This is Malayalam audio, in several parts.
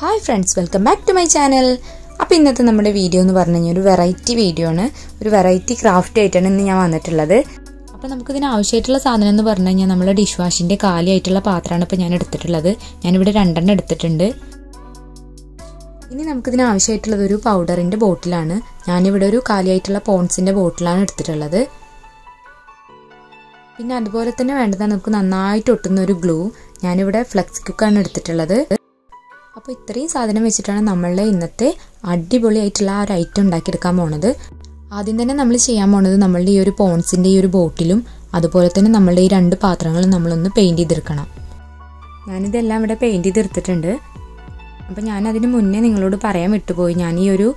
Hi friends welcome back to my channel അപ്പോൾ ഇന്നത്തെ നമ്മുടെ വീഡിയോ എന്ന് പറഞ്ഞു കഴിഞ്ഞാൽ ഒരു വെറൈറ്റി വീഡിയോ ആണ്. ഒരു വെറൈറ്റി ക്രാഫ്റ്റ് ആയിട്ടാണ് ഇന്ന് ഞാൻ വന്നിട്ടുള്ളത്. അപ്പോൾ നമുക്കിതിന് ആവശ്യമായിട്ടുള്ള സാധനം എന്ന് പറഞ്ഞു കഴിഞ്ഞാൽ നമ്മുടെ ഡിഷ് വാഷിന്റെ കാലിയായിട്ടുള്ള പാത്രമാണ് ഇപ്പോൾ ഞാൻ എടുത്തിട്ടുള്ളത്. ഞാനിവിടെ രണ്ടെണ്ണം എടുത്തിട്ടുണ്ട്. ഇനി നമുക്കിതിന് ആവശ്യമായിട്ടുള്ളത് ഒരു പൗഡറിന്റെ ബോട്ടിലാണ് ഞാനിവിടെ ഒരു കാലിയായിട്ടുള്ള പോൺസിന്റെ ബോട്ടിലാണ് എടുത്തിട്ടുള്ളത്. പിന്നെ അതുപോലെ തന്നെ വേണ്ടതാണ് നമുക്ക് നന്നായിട്ട് ഒട്ടുന്ന ഒരു ഗ്ലൂ ഞാനിവിടെ ഫ്ലെക്സ് കുക്കാണ് എടുത്തിട്ടുള്ളത്. അപ്പോൾ ഇത്രയും സാധനം വെച്ചിട്ടാണ് നമ്മളുടെ ഇന്നത്തെ അടിപൊളിയായിട്ടുള്ള ആ ഒരു ഐറ്റം ഉണ്ടാക്കിയെടുക്കാൻ പോണത്. ആദ്യം തന്നെ നമ്മൾ ചെയ്യാൻ പോണത് നമ്മളുടെ ഈ ഒരു പോൺസിന്റെ ഈ ഒരു ബോട്ടിലും അതുപോലെ തന്നെ നമ്മളുടെ ഈ രണ്ട് പാത്രങ്ങളും നമ്മളൊന്ന് പെയിന്റ് ചെയ്തെടുക്കണം. ഞാനിതെല്ലാം ഇവിടെ പെയിന്റ് ചെയ്തെടുത്തിട്ടുണ്ട്. അപ്പോൾ ഞാൻ അതിന് മുന്നേ നിങ്ങളോട് പറയാൻ വിട്ടുപോയി. ഞാൻ ഈ ഒരു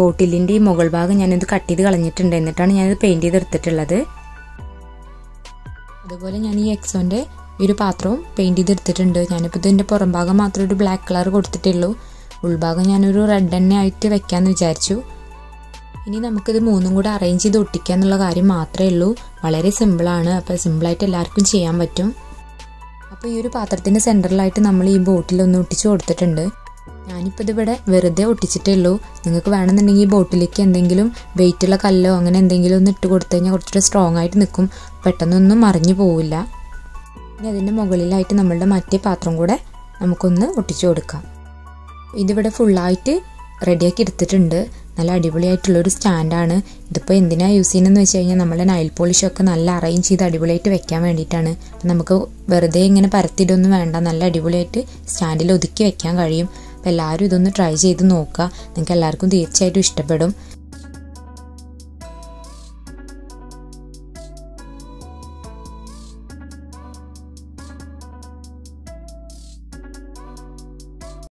ബോട്ടിലിന്റെ ഈ മുകൾ ഭാഗം ഞാനിത് കട്ട് ചെയ്ത് കളഞ്ഞിട്ടുണ്ട്. എന്നിട്ടാണ് ഞാനിത് പെയിന്റ് ചെയ്തെടുത്തിട്ടുള്ളത്. അതുപോലെ ഞാൻ ഈ എക്സോന്റെ ഈ ഒരു പാത്രവും പെയിന്റ് ചെയ്തെടുത്തിട്ടുണ്ട്. ഞാനിപ്പോൾ ഇതിന്റെ പുറം ഭാഗം മാത്രം ഒരു ബ്ലാക്ക് കളർ കൊടുത്തിട്ടുള്ളൂ. ഉൾഭാഗം ഞാനൊരു റെഡ് തന്നെ ആയിട്ട് വെക്കാമെന്ന് വിചാരിച്ചു. ഇനി നമുക്കിത് മൂന്നും കൂടെ അറേഞ്ച് ചെയ്ത് ഒട്ടിക്കുക എന്നുള്ള കാര്യം മാത്രമേ ഉള്ളൂ. വളരെ സിമ്പിളാണ് അപ്പോൾ സിമ്പിളായിട്ട് എല്ലാവർക്കും ചെയ്യാൻ പറ്റും. അപ്പോൾ ഈ ഒരു പാത്രത്തിന്റെ സെന്ററിലായിട്ട് നമ്മൾ ഈ ബോട്ടിൽ ഒന്ന് ഒട്ടിച്ച് കൊടുത്തിട്ടുണ്ട്. ഞാനിപ്പോൾ ഇതിവിടെ വെറുതെ ഒട്ടിച്ചിട്ടേ ഉള്ളൂ. നിങ്ങൾക്ക് വേണമെന്നുണ്ടെങ്കിൽ ഈ ബോട്ടിലേക്ക് എന്തെങ്കിലും വെയിറ്റുള്ള കല്ലോ അങ്ങനെ എന്തെങ്കിലും ഒന്ന് ഇട്ട് കൊടുത്തു കഴിഞ്ഞാൽ കുറച്ചുകൂടെ സ്ട്രോങ് ആയിട്ട് നിൽക്കും. പെട്ടെന്നൊന്നും മറിഞ്ഞു പോവില്ല. ഇനി അതിന്റെ മുകളിലായിട്ട് നമ്മളുടെ മറ്റേ പാത്രം കൂടെ നമുക്കൊന്ന് ഒട്ടിച്ചു കൊടുക്കാം. ഇതിവിടെ ഫുള്ളായിട്ട് റെഡിയാക്കി എടുത്തിട്ടുണ്ട്. നല്ല അടിപൊളിയായിട്ടുള്ളൊരു സ്റ്റാൻഡാണ് ഇതിപ്പോൾ എന്തിനാണ് യൂസ് ചെയ്യുന്നതെന്ന് വെച്ച് കഴിഞ്ഞാൽ നമ്മുടെ നൈൽ പോളിഷൊക്കെ നല്ല അറേഞ്ച് ചെയ്ത് അടിപൊളിയായിട്ട് വെക്കാൻ വേണ്ടിയിട്ടാണ്. നമുക്ക് വെറുതെ ഇങ്ങനെ പരത്തിയിട്ടൊന്നും വേണ്ട. നല്ല അടിപൊളിയായിട്ട് സ്റ്റാൻഡിൽ ഒതുക്കി വെക്കാൻ കഴിയും. അപ്പോൾ എല്ലാവരും ഇതൊന്ന് ട്രൈ ചെയ്ത് നോക്കുക. നിങ്ങൾക്ക് എല്ലാവർക്കും തീർച്ചയായിട്ടും ഇഷ്ടപ്പെടും.